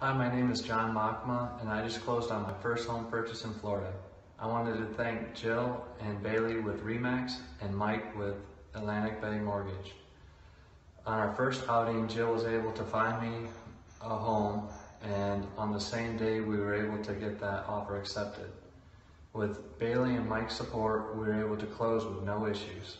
Hi, my name is Jon Machma, and I just closed on my first home purchase in Florida. I wanted to thank Jill and Bailey with Remax and Mike with Atlantic Bay Mortgage. On our first outing, Jill was able to find me a home, and on the same day, we were able to get that offer accepted. With Bailey and Mike's support, we were able to close with no issues.